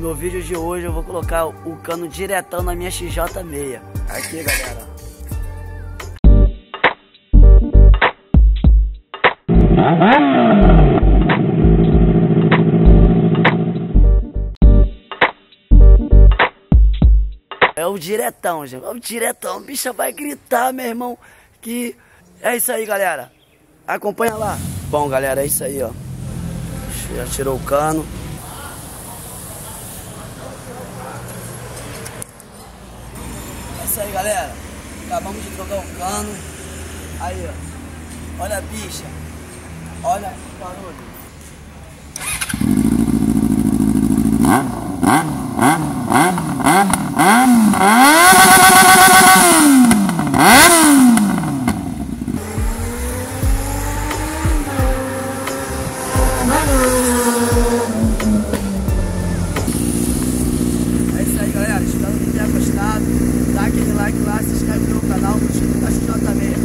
meu vídeo de hoje eu vou colocar o cano diretão na minha XJ6. Aqui, galera. É o diretão, gente. É o diretão. O bicha vai gritar, meu irmão. Que é isso aí, galera. Acompanha lá. Bom, galera, é isso aí, ó. Já tirou o cano. Isso aí, galera. Acabamos de trocar o cano. Aí, ó. Olha a bicha. Olha o barulho. É isso aí, galera. Espero que tenha gostado. Like lá, se inscreve no meu canal, no Chico da XJ